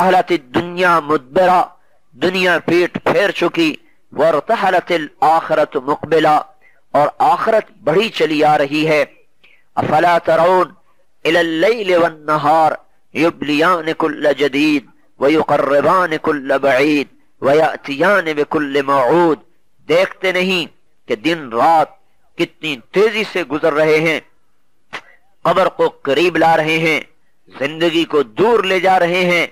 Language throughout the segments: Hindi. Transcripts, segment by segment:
अहलत दुनिया मुदबरा, दुनिया पीठ फेर चुकी वरतहलत आखरत मुकबिला, और आखरत बढ़ी चली आ रही है। अफला तरौन नहार, युबलियान कुल्ल जदीद, वयुकर्रबान कुल्ल बईद, वयातियान बिकुल्ल मऊद। देखते नहीं कि दिन रात कितनी तेज़ी से गुजर रहे हैं, कबर को करीब ला रहे हैं, ज़िंदगी को दूर ले जा रहे हैं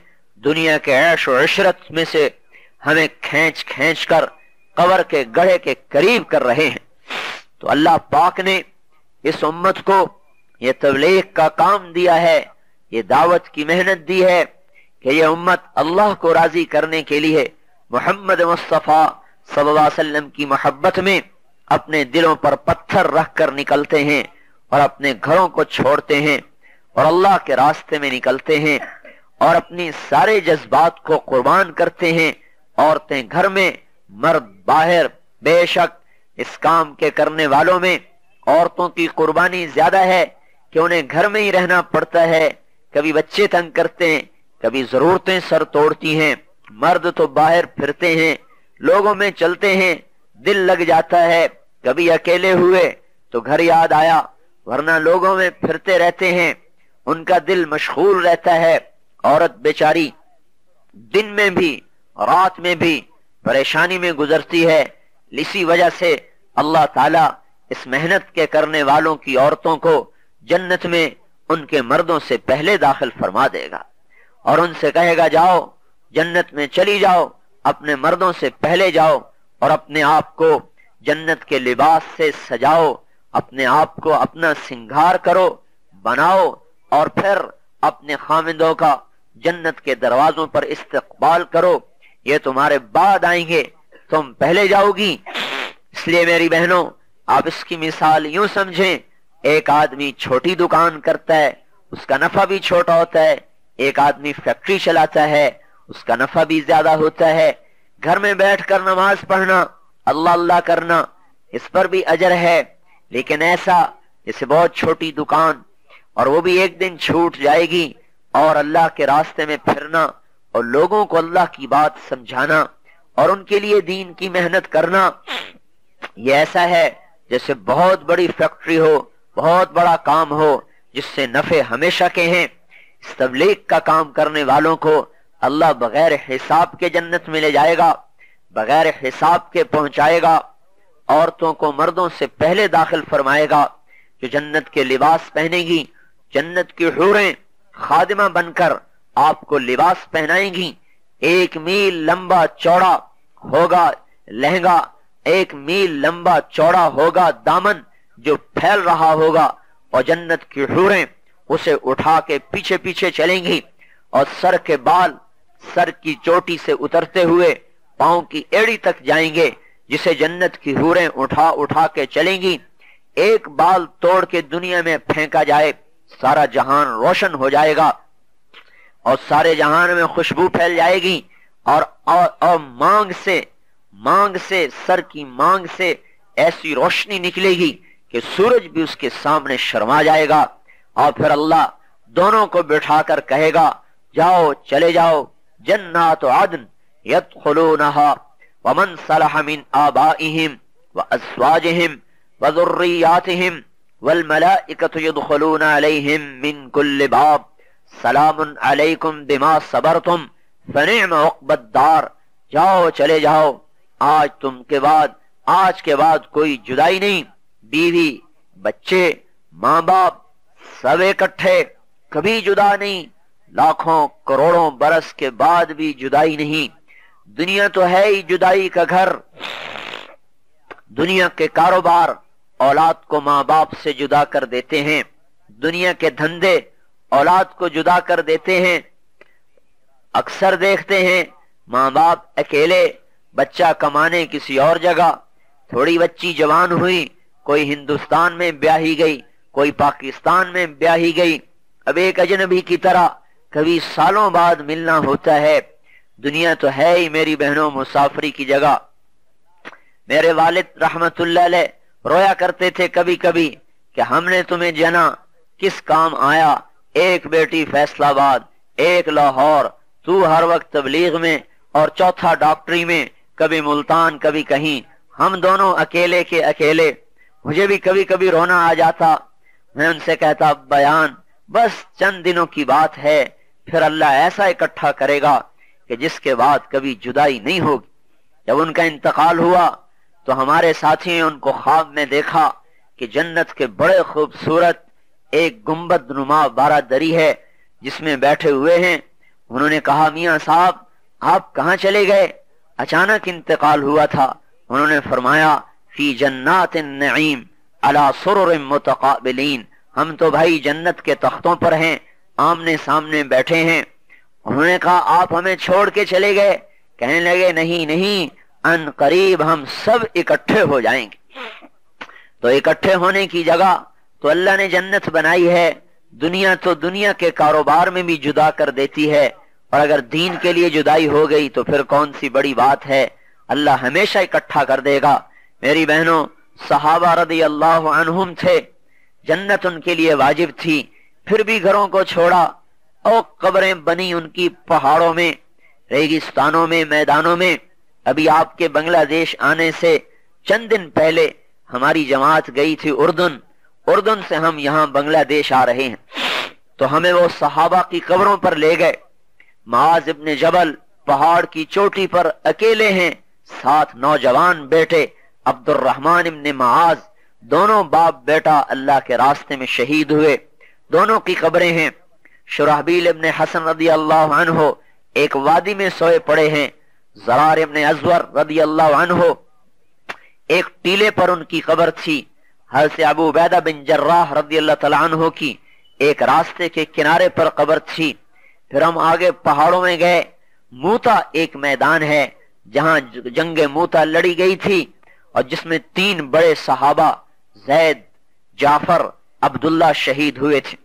दुनिया के ऐश और अशरत में से हमें खींच खींच कर कबर के गढ़े के करीब कर रहे हैं। तो अल्लाह पाक ने इस उम्मत को, ये तबलीग का काम दिया है, ये दावत की मेहनत दी है कि ये उम्मत अल्लाह को राज़ी करने के लिए मोहम्मद मुस्तफ़ा सल्लल्लाहु अलैहि वसल्लम की मोहब्बत में अपने दिलों पर पत्थर रख कर निकलते हैं और अपने घरों को छोड़ते हैं और अल्लाह के रास्ते में निकलते हैं। और अपनी सारे जज्बात को कुर्बान करते हैं। औरतें घर में, मर्द बाहर, बेशक इस काम के करने वालों में औरतों की कुर्बानी ज़्यादा है कि उन्हें घर में ही रहना पड़ता है। कभी बच्चे तंग करते हैं, कभी जरूरतें सर तोड़ती हैं। मर्द तो बाहर फिरते हैं, लोगों में चलते हैं, दिल लग जाता है। कभी अकेले हुए तो घर याद आया, वरना लोगों में फिरते रहते हैं। उनका दिल मशगूल रहता है। औरत बेचारी दिन में भी, रात में भी परेशानी में गुजरती है। इसी वजह से अल्लाह ताला इस मेहनत के करने वालों की औरतों को जन्नत में उनके मर्दों से पहले दाखिल फरमा देगा और उनसे कहेगा, जाओ, जन्नत में चली जाओ, अपने मर्दों से पहले जाओ और अपने आप को जन्नत के लिबास से सजाओ, अपने आप को अपना सिंगार करो, बनाओ और फिर अपने खामिदों का जन्नत के दरवाजों पर इस्तकबाल करो। ये तुम्हारे बाद आएँगे। तुम पहले जाओगी। इसलिए मेरी बहनों, आप इसकी मिसाल यूँ समझें, एक आदमी छोटी दुकान करता है, उसका नफा भी छोटा होता है, एक आदमी फैक्ट्री चलाता है, उसका नफा भी ज़्यादा होता है। घर में बैठकर नमाज़ पढ़ना, अल्लाह अल्लाह करना, इस पर भी अजर है। लेकिन ऐसा जैसे बहुत छोटी दुकान, और वो भी एक दिन छूट जाएगी। और अल्लाह के रास्ते में फिरना और लोगों को अल्लाह की बात समझाना और उनके लिए दीन की मेहनत करना, ये ऐसा है जैसे बहुत बड़ी फैक्ट्री हो, बहुत बड़ा काम हो, जिससे नफे हमेशा के हैं। इस तबलीग का काम करने वालों को अल्लाह बगैर हिसाब के जन्नत में ले जाएगा, बगैर हिसाब के पहुंचाएगा। औरतों को मर्दों से पहले दाखिल फरमाएगा, जो जन्नत के लिबास पहनेगी, जन्नत की हूरें खादिमा बनकर आपको लिबास पहनाएँगी। एक मील लंबा चौड़ा होगा लहंगा, एक मील लंबा चौड़ा होगा दामन जो फैल रहा होगा और जन्नत की हूरें उसे उठा के पीछे पीछे चलेंगी और सर के बाल सर की चोटी से उतरते हुए पाँव की एड़ी तक जाएँगे, जिसे जन्नत की हूरें उठा उठा के चलेंगी। एक बाल तोड़ के दुनिया में फेंका जाए सारा जहान रोशन हो जाएगा और सारे जहान में खुशबू फैल जाएगी और, और, मांग से मांग से सर की मांग से ऐसी रोशनी निकलेगी कि सूरज भी उसके सामने शर्मा जाएगा और फिर अल्लाह दोनों को बिठाकर कहेगा जाओ चले जाओ जन्नात आदन यदखुलूनहा वमन सलह मिन आबाइहिम व अज़वाजिहिम व जाओ चले जाओ आज तुम के बाद आज के बाद कोई जुदाई नहीं बीवी बच्चे माँ बाप सब इकट्ठे कभी जुदा नहीं लाखों करोड़ों बरस के बाद भी जुदाई नहीं दुनिया तो है ही जुदाई का घर दुनिया के कारोबार औलाद को माँ बाप से जुदा कर देते हैं। दुनिया के धंधे औलाद को जुदा कर देते हैं। अक्सर देखते हैं, माँ बाप अकेले बच्चा कमाने किसी और जगह। थोड़ी बच्ची जवान हुई, कोई हिंदुस्तान में ब्याही गई, कोई पाकिस्तान में ब्याही गई। अब एक अजनबी की तरह कभी सालों बाद मिलना होता है। दुनिया तो है ही मेरी बहनों मुसाफरी की जगह। मेरे वालिद रहमतुल्लाह रोया करते थे कभी कभी कि हमने तुम्हें जना, किस काम आया? एक बेटी फैसलाबाद, एक लाहौर, तू हर वक्त तबलीग में और चौथा डॉक्टरी में, कभी मुल्तान, कभी कहीं। हम दोनों अकेले के अकेले। मुझे भी कभी कभी रोना आ जाता। मैं उनसे कहता, बयान, बस चंद दिनों की बात है, फिर अल्लाह ऐसा इकट्ठा करेगा कि जिसके बाद कभी जुदाई नहीं होगी। जब उनका इंतकाल हुआ तो हमारे साथी उनको ख्वाब में देखा कि जन्नत के बड़े खूबसूरत एक गुंबद नुमा बारह दरी है, जिसमें बैठे हुए हैं। उन्होंने कहा, मियाँ साहब, आप कहाँ चले गए? अचानक इंतकाल हुआ था। उन्होंने फरमाया, फ़ी जन्नात नईम, अला सुर मुतकाबिलीन। हम तो भाई जन्नत के तख्तों पर हैं आमने सामने बैठे हैं। उन्होंने कहा, आप हमें छोड़ के चले गए? कहने लगे, नहीं नहीं अन करीब हम सब इकट्ठे हो जाएँगे। तो इकट्ठे होने की जगह तो अल्लाह ने जन्नत बनाई है, दुनिया तो दुनिया के कारोबार में भी जुदा कर देती है, और अगर दीन के लिए जुदाई हो गई तो फिर कौन सी बड़ी बात है? अल्लाह हमेशा इकट्ठा कर देगा। मेरी बहनों, सहाबा रदी अल्लाह अनहुम थे, जन्नत उनके लिए वाजिब थी, फिर भी घरों को छोड़ा, और कब्रें बनी उनकी पहाड़ों में, रेगिस्तानों में, मैदानों में अभी आपके बांग्लादेश आने से चंद दिन पहले हमारी जमात गई थी उर्दन। उर्दन से हम यहाँ बांग्लादेश आ रहे हैं। तो हमें वो सहाबा की कब्रों पर ले गए। माज इब्ने जबल पहाड़ की चोटी पर अकेले हैं। साथ नौजवान बेटे अब्दुलरहमान इब्ने माज। दोनों बाप बेटा अल्लाह के रास्ते में शहीद हुए। दोनों की कब्रें हैं। शुराहबील इब्ने हसन रदी अल्लाह एक वादी में सोए पड़े हैं। जरार इब्ने अजवर रदी अल्लाह हो एक टीले पर उनकी कब्र थी हर से अबू उबैदा बिन जर्राह रदी अल्लाह तला की, एक रास्ते के किनारे पर कब्र थी। फिर हम आगे पहाड़ों में गए, मूता एक मैदान है, जहाँ जंग मूता लड़ी गई थी, और जिसमें तीन बड़े सहाबा, जैद, जाफ़र, अब्दुल्ला शहीद हुए थे।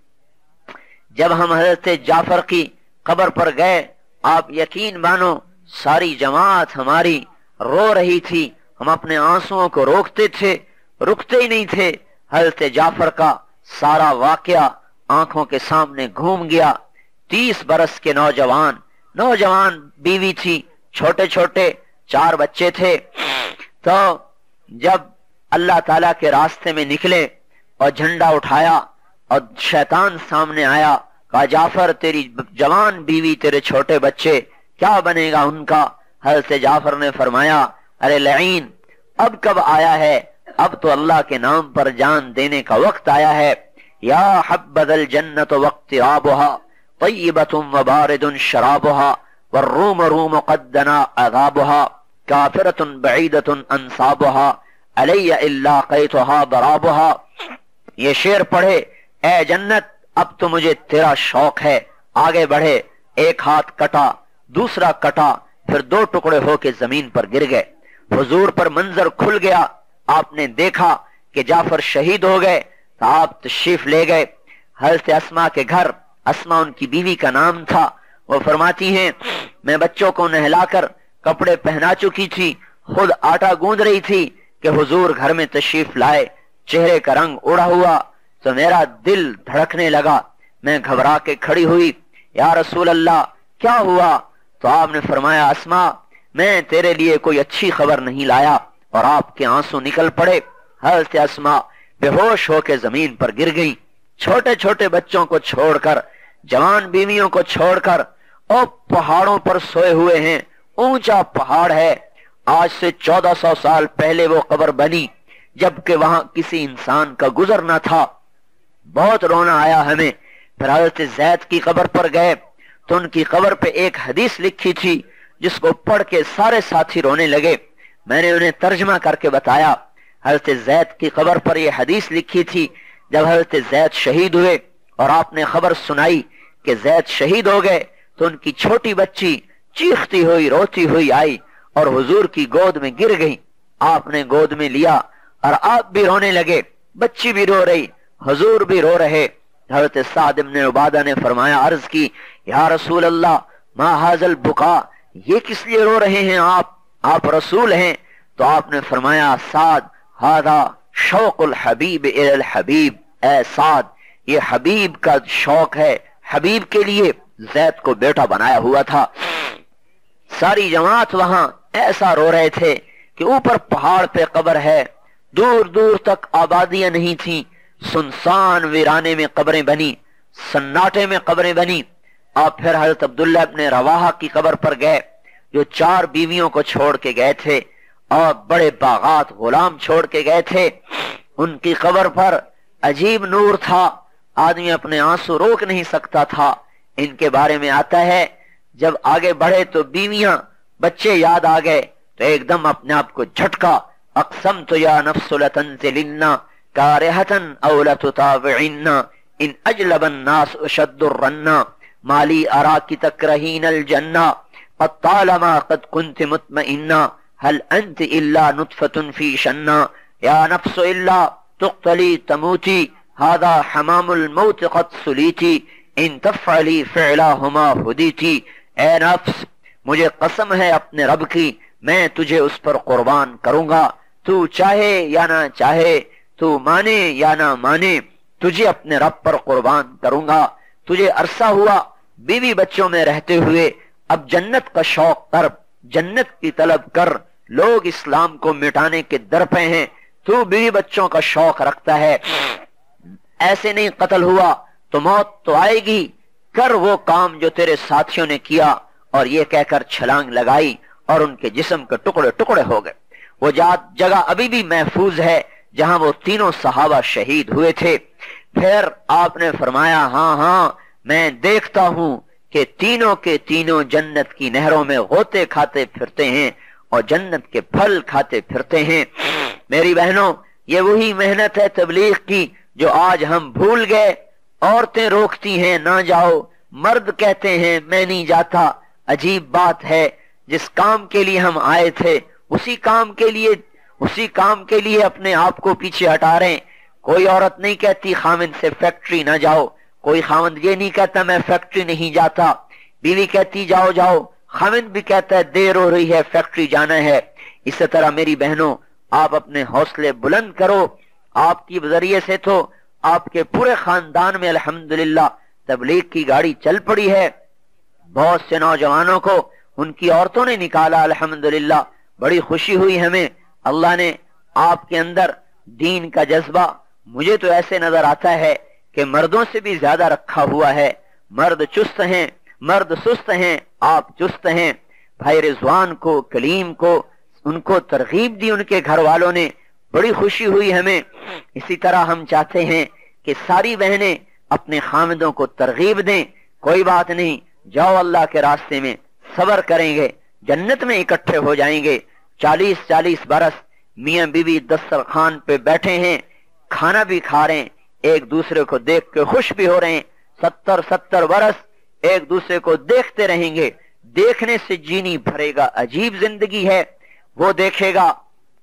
जब हम हज़रत जाफ़र की कबर पर गए, आप यकीन मानो सारी जमात हमारी रो रही थी। हम अपने आंसुओं को रोकते थे, रुकते ही नहीं थे। हज़रत जाफ़र का सारा वाक्य आँखों के सामने घूम गया। तीस बरस के नौजवान नौजवान बीवी थी छोटे छोटे चार बच्चे थे। तो जब अल्लाह ताला के रास्ते में निकले और झंडा उठाया और शैतान सामने आया, कहा, जाफ़र, तेरी जवान बीवी, तेरे छोटे बच्चे क्या बनेगा उनका? हल से जाफ़र ने फरमाया, अरे लईन अब कब आया है? अब तो अल्लाह के नाम पर जान देने का वक्त आया है। या हब बदल जन्नत वक्त आबहा तय्यबतुम व बारिदुन शराबुहा वर्रूम रूम कद्दना अजाबुहा, काफिरतुन बईदतुन अंसाबुहा अलैया इल्ला कैतुहा बराबुहा। ये शेर पढ़े, ए जन्नत, अब तो मुझे तेरा शौक है, आगे बढ़े, एक हाथ कटा दूसरा कटा फिर दो टुकड़े होके ज़मीन पर गिर गए। हुजूर पर मंजर खुल गया। आपने देखा कि जाफ़र शहीद हो गए तो आप तशरीफ़ ले गए। हज़रत असमा के घर, असमा उनकी बीवी का नाम था। वो फरमाती हैं, मैं बच्चों को नहलाकर कपड़े पहना चुकी थी, खुद आटा गूंद रही थी कि हुजूर घर में तशरीफ़ लाए, चेहरे का रंग उड़ा हुआ तो मेरा दिल धड़कने लगा। मैं घबरा के खड़ी हुई, या रसूल अल्लाह क्या हुआ? तो आपने फरमाया, आसमा, मैं तेरे लिए कोई अच्छी खबर नहीं लाया और आपके आँसू निकल पड़े। हर आसमा बेहोश होकर ज़मीन पर गिर गई। छोटे छोटे बच्चों को छोड़कर, जवान बीवियों को छोड़कर, और पहाड़ों पर सोए हुए हैं। ऊँचा पहाड़ है। आज से 1400 साल पहले वो कब्र बनी, जबकि वहाँ किसी इंसान का गुजर न था। बहुत रोना आया हमें। फिर हज़रत जैद की कब्र पर गए। तो उनकी कब्र पे एक हदीस लिखी थी, जिसको पढ़ के सारे साथी रोने लगे। मैंने उन्हें तर्जमा करके बताया, हज़रत जैद की कब्र पर यह हदीस लिखी थी, जब हज़रत जैद शहीद हुए और आपने खबर सुनाई कि जैद शहीद हो गए तो उनकी छोटी बच्ची चीखती हुई, रोती हुई आई और हुजूर की गोद में गिर गई। आपने गोद में लिया और आप भी रोने लगे, बच्ची भी रो रही, हुजूर भी रो रहे। हज़रत सादिम ने उबादा ने फरमाया, अर्ज़ की या रसूल अल्लाह मा हाजल बुका, ये किस लिए रो रहे हैं आप? आप रसूल हैं। तो आपने फरमाया, साद, हादा शौकुल हबीब हबीब। ए साद, ये हबीब का शौक है। हबीब के लिए जैद को बेटा बनाया हुआ था। सारी जमात वहाँ ऐसा रो रहे थे कि ऊपर पहाड़ पे कब्र है। दूर दूर तक आबादियाँ नहीं थी। सुनसान वीराने में कब्रें बनी, सन्नाटे में कब्रें बनी। आप फिर हज़रत अब्दुल्ला अपने रवाहा की कब्र पर गए, जो चार बीवियों को छोड़ के गए थे और बड़े बागात गुलाम छोड़ के गए थे, उनकी कब्र पर अजीब नूर था। आदमी अपने आँसू रोक नहीं सकता था। इनके बारे में आता है, जब आगे बढ़े तो बीवियाँ, बच्चे याद आ गए तो एकदम अपने आप को झटका, अक्सम तो या नफसुलतन से लिन्ना कारेहतन अवलतुताविन्ना इन अजलबन नास उशद्दुर्रन्ना। माली अरा की तकरहीन अल जन्ना कत्तालमा कद कुंत मुतमइन्ना, हल अंत इल्ला नुतफतुन फ़ी शन्ना। या नफ्स इल्ला तुक्तली तमूती, हादा हमामुल मौत कद सुलीती, इन तफअली फ़िअला हुमा हुदीती। ए नफ्स, मुझे कसम है अपने रब की, मैं तुझे उस पर कुर्बान करूँगा। तू चाहे या ना चाहे, तू माने या ना माने, तुझे अपने रब पर कुर्बान करूँगा। तुझे अरसा हुआ बीवी बच्चों में रहते हुए अब जन्नत का शौक कर, जन्नत की तलब कर, लोग इस्लाम को मिटाने के दर पे हैं, तू बीवी बच्चों का शौक रखता है। ऐसे नहीं कत्ल हुआ तो मौत तो आएगी। कर वो काम जो तेरे साथियों ने किया, और ये कहकर छलांग लगाई, और उनके जिस्म के टुकड़े टुकड़े हो गए। वो जात जगह अभी भी महफूज है, जहाँ वो तीनों सहाबा शहीद हुए थे। फिर आपने फरमाया हाँ हाँ मैं देखता हूँ कि तीनों के तीनों जन्नत की नहरों में होते खाते फिरते हैं और जन्नत के फल खाते फिरते हैं। मेरी बहनों, ये वही मेहनत है तबलीग की जो आज हम भूल गए। औरतें रोकती हैं, ना जाओ। मर्द कहते हैं, मैं नहीं जाता। अजीब बात है, जिस काम के लिए हम आए थे, उसी काम के लिए, उसी काम के लिए अपने आप को पीछे हटा रहे कोई औरत नहीं कहती, खामिन से फैक्ट्री ना जाओ। कोई खामिद ये नहीं कहता, मैं फैक्ट्री नहीं जाता। बीवी कहती, जाओ जाओ। खामिद भी कहता है, देर हो रही है फैक्ट्री जाना है। इसी तरह मेरी बहनों, आप अपने हौसले बुलंद करो। आपकी ज़रिए से तो आपके पूरे खानदान में अल्हम्दुलिल्लाह तबलीग की गाड़ी चल पड़ी है। बहुत से नौजवानों को, उनकी औरतों ने निकाला, अल्हम्दुलिल्लाह। बड़ी खुशी हुई हमें। अल्लाह ने आपके अंदर दीन का जज्बा। मुझे तो ऐसे नज़र आता है कि मर्दों से भी ज़्यादा रखा हुआ है। मर्द चुस्त हैं, मर्द सुस्त हैं, आप चुस्त हैं। भाई रिजवान को, कलीम को, उनको तरगीब दी उनके घर वालों ने। बड़ी खुशी हुई हमें। इसी तरह हम चाहते हैं कि सारी बहनें अपने खामिदों को तरगीब दें। कोई बात नहीं, जाओ अल्लाह के रास्ते में, सबर करेंगे, जन्नत में इकट्ठे हो जाएँगे। चालीस चालीस बरस मियाँ बीवी दस्तर खान पे बैठे हैं, खाना भी खा रहे हैं। एक दूसरे को देख के खुश भी हो रहे हैं। सत्तर सत्तर बरस एक दूसरे को देखते रहेंगे। देखने से जीनी भरेगा, अजीब ज़िंदगी है। वो देखेगा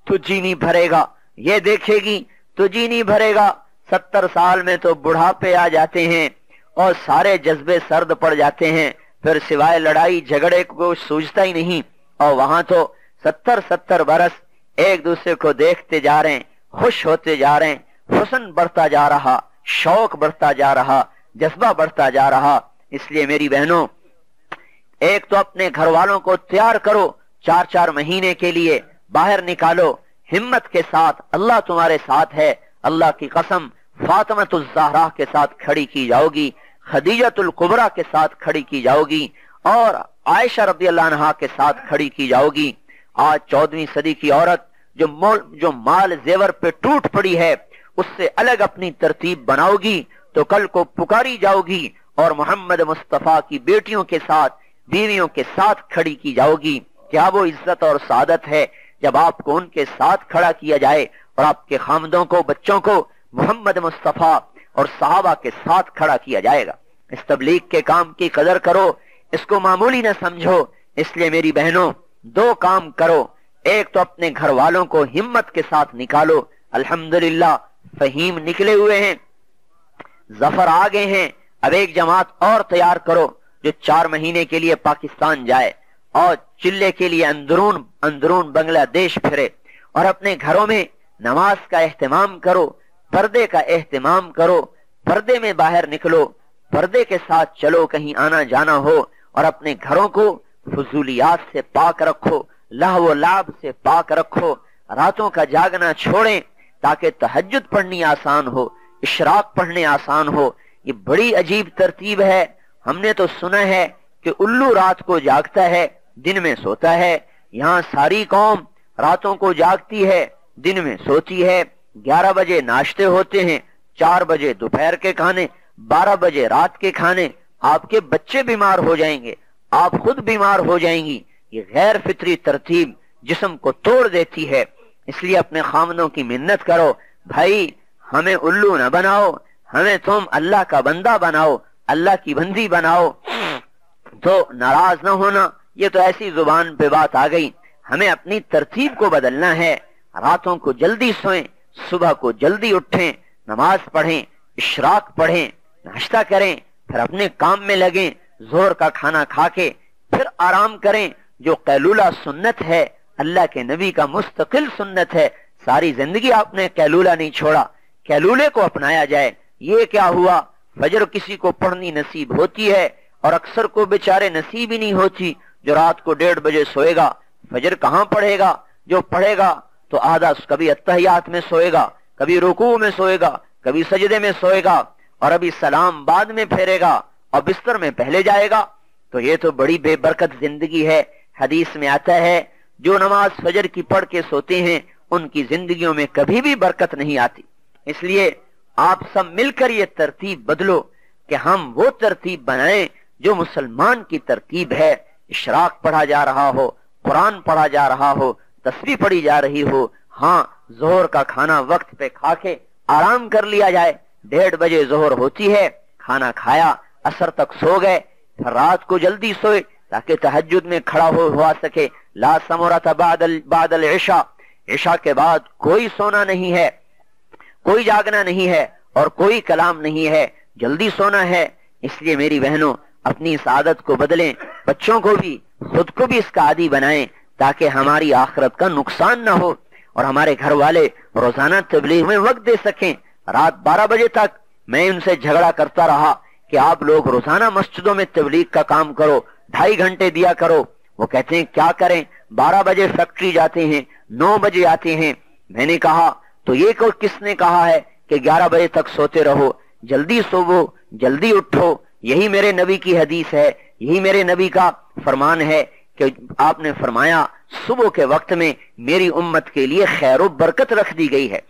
तो जीनी भरेगा। ये देखेगी तो जीनी भरेगा। सत्तर साल में तो बुढ़ापे आ जाते हैं और सारे जज्बे सर्द पड़ जाते हैं। फिर सिवाय लड़ाई, झगड़े को सूझता ही नहीं। और वहाँ तो सत्तर सत्तर बरस एक दूसरे को देखते जा रहे हैं, खुश होते जा रहे हैं। हुसन बढ़ता जा रहा, शौक बढ़ता जा रहा, जज्बा बढ़ता जा रहा। इसलिए मेरी बहनों, एक तो अपने घर वालों को तैयार करो चार चार महीने के लिए, बाहर निकालो, हिम्मत के साथ, अल्लाह तुम्हारे साथ है, अल्लाह की कसम फातमतुजहरा के साथ खड़ी की जाओगी खदीजतुल कुबरा के साथ खड़ी की जाओगी, और आयशा रबी अल्लाह के साथ खड़ी की जाओगी। आज चौदहवीं सदी की औरत, जो मोल, जो माल जेवर पे टूट पड़ी है उससे अलग अपनी तरतीब बनाओगी तो कल को पुकारी जाओगी और मोहम्मद मुस्तफ़ा की बेटियों के साथ, बीवियों के साथ खड़ी की जाओगी। क्या वो इज़्ज़त और सादत है? जब आपको उनके साथ खड़ा किया जाए और आपके खामदों को, बच्चों को मोहम्मद मुस्तफ़ा और साहबा के साथ खड़ा किया जाएगा। इस तबलीग के काम की कदर करो, इसको मामूली न समझो। इसलिए मेरी बहनों, दो काम करो। एक तो अपने घर वालों को हिम्मत के साथ निकालो। अल्हम्दुलिल्लाह फहीम निकले हुए हैं। ज़फ़र आ गए हैं। अब एक जमात और तैयार करो, जो चार महीने के लिए पाकिस्तान जाए और चिल्ले के लिए अंदरून अंदरून बांग्लादेश फिरे और अपने घरों में नमाज़ का एहतमाम करो, पर्दे का एहतमाम करो, पर्दे में बाहर निकलो, पर्दे के साथ चलो, कहीं आना जाना हो और अपने घरों को फजूलियात से पाक रखो लाभ लाभ से पाक रखो, रातों का जागना छोड़ें ताकि तहजद पढ़नी आसान हो, इशराक पढ़ने आसान हो। ये बड़ी अजीब तरतीब है। हमने तो सुना है कि उल्लू रात को जागता है, दिन में सोता है। यहाँ सारी कौम रातों को जागती है, दिन में सोती है। ग्यारह बजे नाश्ते होते हैं, चार बजे दोपहर के खाने, बारह बजे रात के खाने। आपके बच्चे बीमार हो जाएँगे, आप खुद बीमार हो जाएँगी। ये गैर फितरी तरतीब जिसम को तोड़ देती है। इसलिए अपने खामनों की मिन्नत करो। भाई, हमें उल्लू न बनाओ, हमें तुम अल्लाह का बंदा बनाओ, अल्लाह की बंदी बनाओ। तो नाराज़ ना होना, ये तो ऐसी ज़ुबान पे बात आ गई। हमें अपनी तरतीब को बदलना है। रातों को जल्दी सोएँ, सुबह को जल्दी उठें, नमाज़ पढ़ें, इशराक पढ़ें, नाश्ता करें, फिर अपने काम में लगें ज़ोर का खाना खा के फिर आराम करें, जो कैलूला सुन्नत है अल्लाह के नबी का मुस्तकिल सुन्नत है। सारी ज़िंदगी आपने कैलूला नहीं छोड़ा। कैलूले को अपनाया जाए। ये क्या हुआ? फजर किसी को पढ़नी नसीब होती है और अक्सर को बेचारे नसीब ही नहीं होती जो रात को डेढ़ बजे सोएगा। फजर कहाँ पढ़ेगा? जो पढ़ेगा तो आधा कभी अतहियात में सोएगा, कभी रुकू में सोएगा, कभी सजदे में सोएगा और अभी सलाम बाद में फेरेगा और बिस्तर में पहले जाएगा। तो ये तो बड़ी बेबरकत ज़िंदगी है। हदीस में आता है जो नमाज़ फजर की पढ़ के सोते हैं, उनकी जिंदगियों में कभी भी बरकत नहीं आती। इसलिए आप सब मिलकर ये तरतीब बदलो कि हम वो तरतीब बनाएँ जो मुसलमान की तरतीब है। इशराक पढ़ा जा रहा हो, कुरान पढ़ा जा रहा हो, तस्वीर पढ़ी जा रही हो हाँ जोहर का खाना वक्त पे खा के आराम कर लिया जाए। डेढ़ बजे जोहर होती है, खाना खाया, असर तक सो गए रात को जल्दी सोए ताकि तहजद में खड़ा हो हुआ सके। ला समोरा था बादल बादल ऐशा ऐशा के बाद कोई सोना नहीं है, कोई जागना नहीं है और कोई कलाम नहीं है। जल्दी सोना है, इसलिए मेरी बहनों, अपनी इस आदत को बदलें, बच्चों को भी, खुद को भी इसका आदि बनाएँ, ताकि हमारी आखरत का नुकसान ना हो और हमारे घर वाले रोज़ाना तबलीग में वक्त दे सकें। रात 12 बजे तक मैं उनसे झगड़ा करता रहा कि आप लोग रोज़ाना मस्जिदों में तबलीग का काम करो ढाई घंटे दिया करो। वो कहते हैं, क्या करें? 12 बजे फैक्ट्री जाते हैं, नौ बजे आते हैं। मैंने कहा तो ये को किसने कहा है कि 11 बजे तक सोते रहो? जल्दी सोवो, जल्दी उठो। यही मेरे नबी की हदीस है। यही मेरे नबी का फरमान है कि आपने फरमाया, सुबह के वक्त में मेरी उम्मत के लिए खैर बरकत रख दी गई है।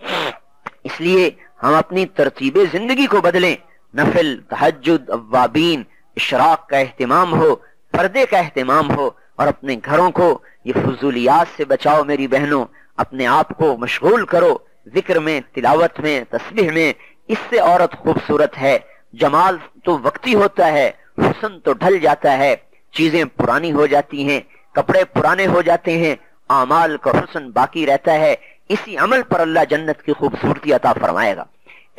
इसलिए हम अपनी तरतीब ज़िंदगी को बदलें। नफिल तहजुद अवाबीन इशराक का अहतमाम हो पर्दे का अहतमाम हो और अपने घरों को, ये फजूलियात से बचाओ मेरी बहनों, अपने आप को मशगूल करो, ज़िक्र में, तिलावत में तस्वीर में, इससे औरत खूबसूरत है, जमाल तो वक्ती होता है, हुसन तो ढल जाता है, चीज़ें पुरानी हो जाती हैं, कपड़े पुराने हो जाते हैं, आमाल का हुसन बाकी रहता है, इसी अमल पर अल्लाह जन्नत की खूबसूरती अता फरमाएगा।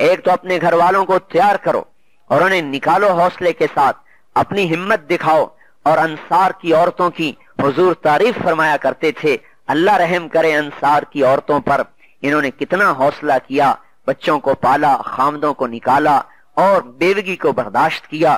एक तो अपने घर वालों को तैयार करो और उन्हें निकालो हौसले के साथ, अपनी हिम्मत दिखाओ और अंसार की औरतों की हुजूर तारीफ़ फरमाया करते थे। अल्लाह रहम करे अंसार की औरतों पर। इन्होंने कितना हौसला किया, बच्चों को पाला, खामदों को निकाला और बेवगी को बर्दाश्त किया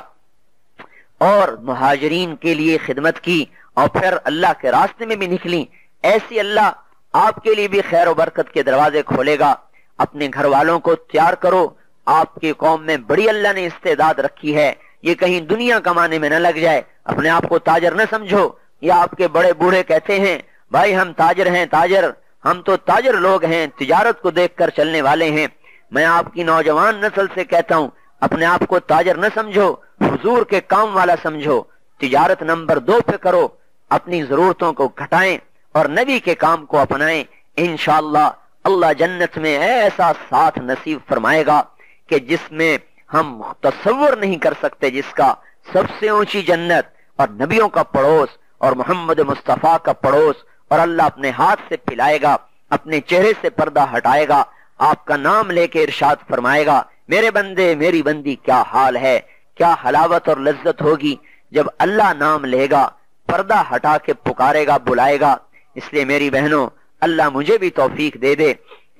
और मुहाजरीन के लिए खिदमत की और फिर अल्लाह के रास्ते में भी निकली। ऐसी अल्लाह आपके लिए भी खैर बरकत के दरवाजे खोलेगा। अपने घर वालों को तैयार करो। आपके कौम में बड़ी अल्लाह ने इस्तेदाद रखी है। ये कहीं दुनिया कमाने में न लग जाए। अपने आप को ताजर न समझो। या आपके बड़े बूढ़े कहते हैं? भाई, हम ताजर हैं, ताजर। हम तो ताजर लोग हैं, तिजारत को देखकर चलने वाले हैं। मैं आपकी नौजवान नस्ल से कहता हूँ, अपने आप को ताजर न समझो, हुजूर के काम वाला समझो। तिजारत नंबर दो पे करो, अपनी जरूरतों को घटाएँ और नबी के काम को अपनाएँ। इनशाला अल्लाह जन्नत में ऐसा साथ नसीब फरमाएगा कि जिसमें हम तस्वर नहीं कर सकते जिसका सबसे ऊँची जन्नत और नबियों का पड़ोस और मोहम्मद मुस्तफ़ा का पड़ोस और अल्लाह अपने हाथ से पिलाएगा, अपने चेहरे से पर्दा हटाएगा, आपका नाम लेके इरशाद फरमाएगा, मेरे बंदे, मेरी बंदी, क्या हाल है? क्या हलावत और लज्जत होगी जब अल्लाह नाम लेगा, पर्दा हटा के पुकारेगा, बुलाएगा? इसलिए मेरी बहनों, अल्लाह मुझे भी तोफीक दे दे।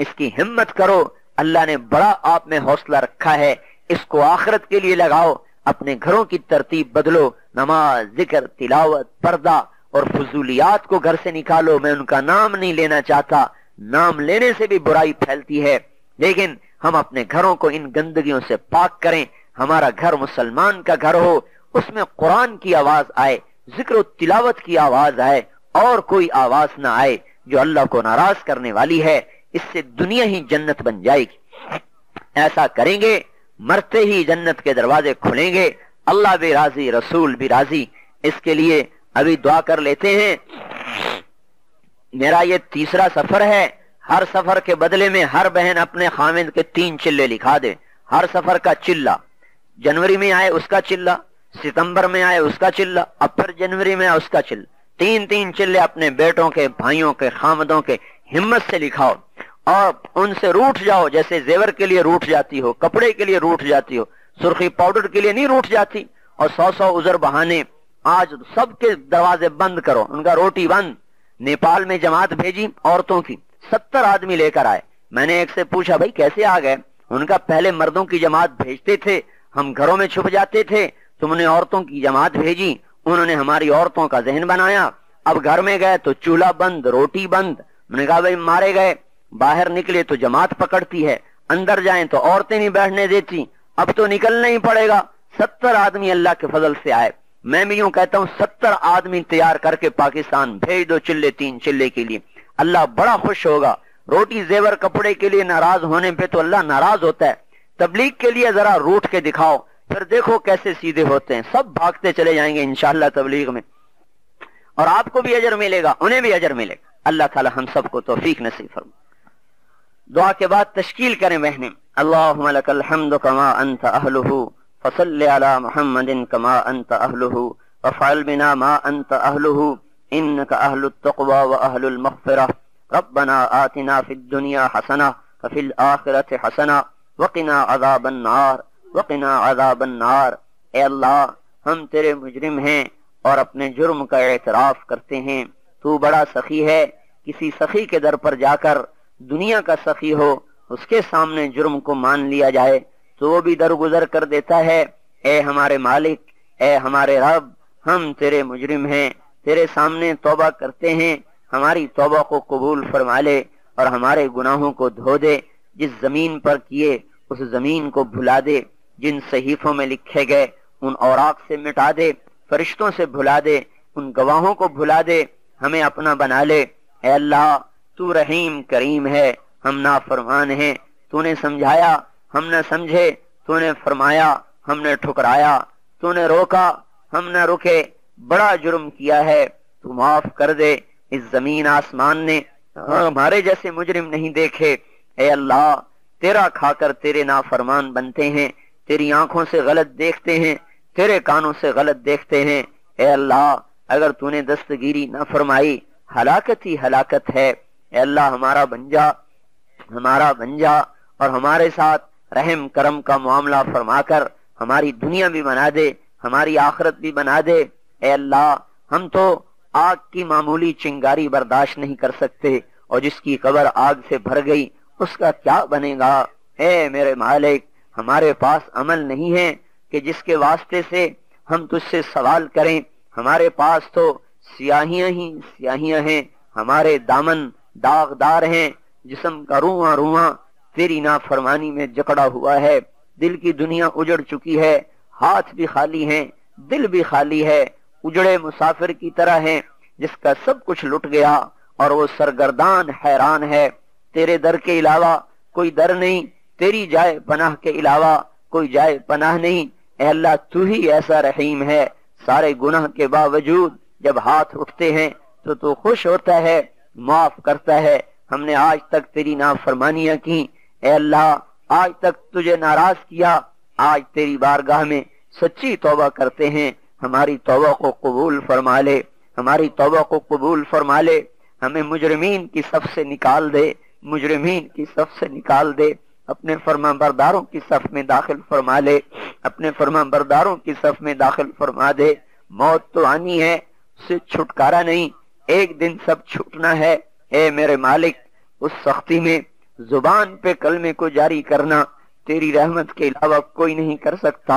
इसकी हिम्मत करो, अल्लाह ने बड़ा आप में हौसला रखा है। इसको आखरत के लिए लगाओ, अपने घरों की तरतीब बदलो, नमाज़, ज़िक्र, तिलावत, पर्दा और फजूलियात को घर से निकालो। मैं उनका नाम नहीं लेना चाहता। नाम लेने से भी बुराई फैलती है। लेकिन हम अपने घरों को इन गंदगियों से पाक करें। हमारा घर मुसलमान का घर हो, उसमें कुरान की आवाज़ आए, ज़िक्र तिलावत की आवाज़ आए, और कोई आवाज़ ना आए जो अल्लाह को नाराज़ करने वाली है। इससे दुनिया ही जन्नत बन जाएगी। ऐसा करेंगे मरते ही जन्नत के दरवाजे खुलेंगे। अल्लाह भी राज़ी, रसूल भी राज़ी। इसके लिए अभी दुआ कर लेते हैं। मेरा ये तीसरा सफ़र है। हर सफ़र के बदले में हर बहन अपने खामिद के तीन चिल्ले लिखा दे। हर सफ़र का चिल्ला। जनवरी में आए उसका चिल्ला। सितंबर में आए उसका चिल्ला। अब फिर जनवरी में आए उसका चिल्ला। तीन तीन चिल्ले अपने बेटों के, भाइयों के, खामदों के हिम्मत से लिखाओ। और उनसे रूठ जाओ, जैसे जेवर के लिए रूठ जाती हो, कपड़े के लिए रूठ जाती हो, सुर्खी पाउडर के लिए नहीं रूठ जाती, और सौ सौ उजर बहाने आज सबके दरवाजे बंद करो। उनका रोटी बंद। नेपाल में जमात भेजी औरतों की। सत्तर आदमी लेकर आए। मैंने एक से पूछा, भाई, कैसे आ गए? उनका पहले मर्दों की जमात भेजते थे। हम घरों में छुप जाते थे। तुमने औरतों की जमात भेजी। उन्होंने हमारी औरतों का जहन बनाया। अब घर में गए तो चूल्हा बंद, रोटी बंद। मैंने कहा, भाई, मारे गए। बाहर निकले तो जमात पकड़ती है, अंदर जाए तो औरतें नहीं बैठने देती, अब तो निकलना ही पड़ेगा। सत्तर आदमी अल्लाह के फजल से आए। मैं भी यूँ कहता हूँ, सत्तर आदमी तैयार करके पाकिस्तान भेज दो चिल्ले, तीन चिल्ले के लिए। अल्लाह बड़ा खुश होगा। रोटी जेवर कपड़े के लिए नाराज़ होने पे तो अल्लाह नाराज़ होता है। तबलीग के लिए जरा रूट के दिखाओ, फिर देखो कैसे सीधे होते हैं। सब भागते चले जाएँगे इंशाला तबलीग में। और आपको भी अजर मिलेगा, उन्हें भी अजर मिलेगा। अल्लाह ताला हम सबको तोफीक नसीब फरमा दुआ के बाद तश्कील करें बहने। ए अल्लाह, हम तेरे मुजरिम हैं और अपने जुर्म का एतराफ करते हैं। तू बड़ा सखी है, किसी सखी के दर पर जाकर दुनिया का सखी हो, उसके सामने जुर्म को मान लिया जाए तो वो भी दरगुजर कर देता है। ए हमारे मालिक, ए हमारे रब, हम तेरे मुजरिम हैं, तेरे सामने तौबा करते हैं, हमारी तौबा को कबूल फरमा ले और हमारे गुनाहों को धो दे, जिस ज़मीन पर किए, उस ज़मीन को भुला दे, जिन सहीफों में लिखे गए, उन औराक से मिटा दे, फरिश्तों से भुला दे, उन गवाहों को भुला दे, हमें अपना बना ले। अल्लाह तू रहीम, करीम है, हम ना फरमान है। तूने समझाया, हम न समझे, तूने फरमाया हमने ठुकराया। तूने रोका, हम न रुके, बड़ा जुर्म किया है। तू माफ़ कर दे, इस ज़मीन आसमान ने हमारे जैसे मुजरिम नहीं देखे। ए अल्लाह, तेरा खाकर तेरे ना फरमान बनते हैं, तेरी आँखों से गलत देखते हैं, तेरे कानों से गलत देखते हैं। ए अल्लाह, अगर तूने दस्तगिरी न फरमाई, हलाकत ही हलाकत है। अल्लाह, हमारा बन जा हमारा बन और हमारे साथ रहम करम का मामला फरमाकर हमारी दुनिया भी बना दे, हमारी आखरत भी बना दे। ए अल्लाह, हम तो आग की मामूली चिंगारी बर्दाश्त नहीं कर सकते और जिसकी कबर आग से भर गई, उसका क्या बनेगा? ए मेरे मालिक, हमारे पास अमल नहीं है कि जिसके वास्ते से हम तुझसे सवाल करें। हमारे पास तो सियाहियाँ ही सियाहियाँ हैं, हमारे दामन दागदार हैं, जिसम का रुआ रुआ तेरी ना फरमानी में जकड़ा हुआ है। दिल की दुनिया उजड़ चुकी है, हाथ भी खाली हैं, दिल भी खाली है। उजड़े मुसाफिर की तरह है, जिसका सब कुछ लुट गया और वो सरगर्दान हैरान है। तेरे दर के अलावा कोई दर नहीं, तेरी जाए पनाह के अलावा कोई जाए पनाह नहीं। अल्लाह, तू ही ऐसा रहीम है। सारे गुनाह के बावजूद जब हाथ उठते हैं तो तू खुश होता है। माफ़ करता है। हमने आज तक तेरी नाफरमानियाँ की। ए अल्लाह, आज तक तुझे नाराज़ किया। आज तेरी बारगाह में सच्ची तौबा करते हैं। हमारी तौबा को कबूल फरमा ले। हमारी तौबा को कबूल फरमा ले। हमें मुजरमीन की सफ से निकाल दे। मुजरमीन की सफ से निकाल दे। अपने फरमा बरदारों की सफ में दाखिल फरमा ले। अपने फरमा बरदारों की सफ में दाखिल फरमा दे। मौत तो आनी है, उससे छुटकारा नहीं। एक दिन सब छूटना है। ए मेरे मालिक, उस सख्ती में ज़ुबान पे कलमे को जारी करना तेरी रहमत के अलावा कोई नहीं कर सकता।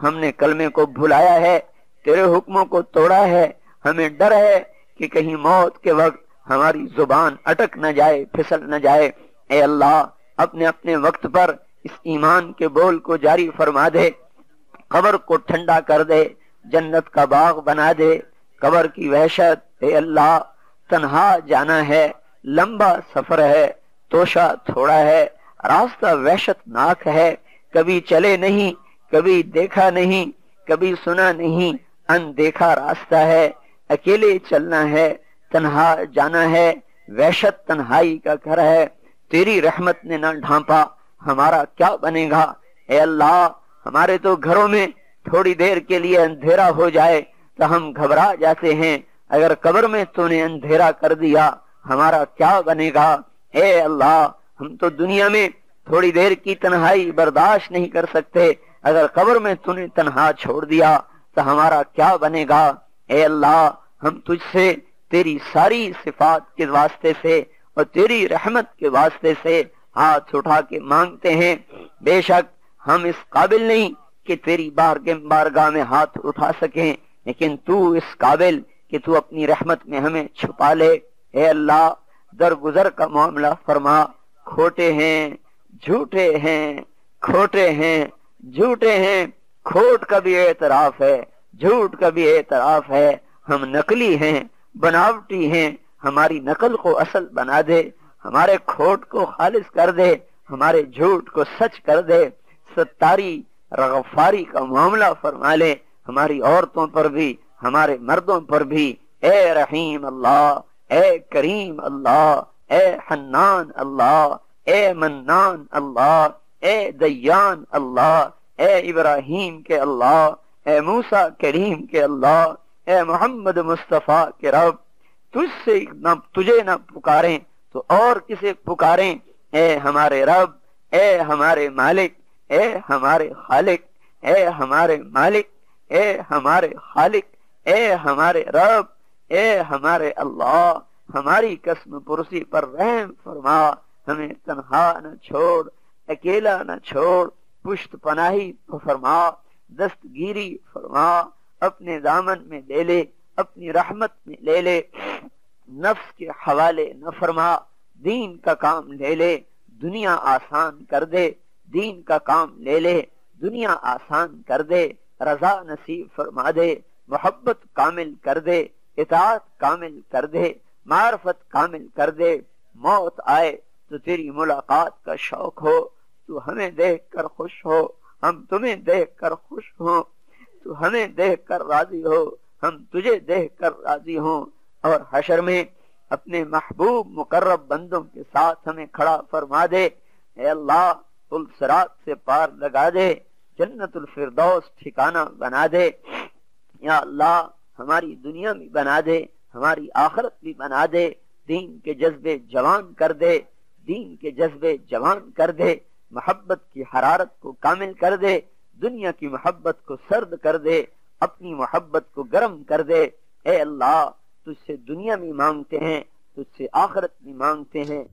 हमने कलमे को भुलाया है, तेरे हुक्मों को तोड़ा है। हमें डर है कि कहीं मौत के वक्त हमारी ज़ुबान अटक न जाए, फिसल न जाए। ए अल्लाह, अपने अपने वक्त पर इस ईमान के बोल को जारी फरमा दे, कबर को ठंडा कर दे, जन्नत का बाग बना दे। कबर की वहशत ए अल्लाह, तनहा जाना है, लंबा सफ़र है, तोशा थोड़ा है, रास्ता वहशतनाक है, कभी चले नहीं, कभी देखा नहीं, कभी सुना नहीं, अनदेखा रास्ता है, अकेले चलना है, तनहा जाना है, वहशत तन्हाई का घर है, तेरी रहमत ने न ढांपा, हमारा क्या बनेगा? ए अल्लाह, हमारे तो घरों में थोड़ी देर के लिए अंधेरा हो जाए तो हम घबरा जाते हैं। अगर कब्र में तूने अंधेरा कर दिया, हमारा क्या बनेगा? ए अल्लाह, हम तो दुनिया में थोड़ी देर की तन्हाई बर्दाश्त नहीं कर सकते। अगर कब्र में तूने तनहा छोड़ दिया तो हमारा क्या बनेगा? ए अल्लाह, हम तुझसे, तेरी सारी सिफात के वास्ते से और तेरी रहमत के वास्ते से हाथ उठा के मांगते हैं। बेशक हम इस काबिल नहीं कि तेरी बार बारगाह में हाथ उठा सकें। लेकिन तू इस काबिल कि तू अपनी रहमत में हमें छुपा ले। हे अल्लाह, दरगुजर का मामला फरमा। खोटे हैं, झूठे हैं, खोटे हैं, झूठे हैं। खोट का भी एतराफ है, झूठ का भी एतराफ है। हम नकली हैं, बनावटी हैं। हमारी नकल को असल बना दे। हमारे खोट को खालिश कर दे। हमारे झूठ को सच कर दे। सत्तारी, रगफारी का मामला फरमा ले। हमारी औरतों पर भी, हमारे मर्दों पर भी, ए रहीम अल्लाह, ए करीम अल्लाह, ए हन्नान अल्लाह, ए मन्नान अल्लाह, ए दयान अल्लाह, ए इब्राहिम के अल्लाह, ए मूसा करीम के अल्लाह, ए मोहम्मद मुस्तफ़ा के रब, तुझसे न तुझे न पुकारें तो और किसे पुकारें? ए हमारे रब, ए हमारे मालिक, ए हमारे खालिक, ए हमारे मालिक ए हमारे खालिक, ए हमारे रब, ए हमारे अल्लाह, हमारी कसम पुरसी पर रहम फरमा। हमें तनहा न छोड़, अकेला न छोड़ पुष्ट पनाही फरमा, दस्तगीरी फरमा। अपने दामन में ले ले, अपनी रहमत में ले ले। नफ्स के हवाले न फरमा, दीन का काम ले ले। दुनिया आसान कर दे, दीन का काम ले ले। दुनिया आसान कर दे रजा नसीब फरमा दे, मोहब्बत कामिल कर दे इतात कामिल कर दे, मार्फत कामिल कर दे। मौत आए तो तेरी मुलाकात का शौक हो, तू हमें देख कर खुश हो, हम तुम्हें देख कर खुश हो, तू हमें देख कर राज़ी हो, हम तुझे देख कर राज़ी हो। और हशर में अपने महबूब मुकर्रब बंदों के साथ हमें खड़ा फरमा दे अल्लाह, पुल सरात से पार लगा दे जन्नतुल फिरदौस ठिकाना बना दे। या अल्लाह, हमारी दुनिया भी बना दे, हमारी आखरत भी बना दे। दीन के जज्बे जवान कर दे, दीन के जज्बे जवान कर दे। मोहब्बत की हरारत को कामिल कर दे, दुनिया की मोहब्बत को सर्द कर दे, अपनी मोहब्बत को गर्म कर दे। ए अल्लाह, तुझसे दुनिया में मांगते हैं, तुझसे आखरत में मांगते हैं।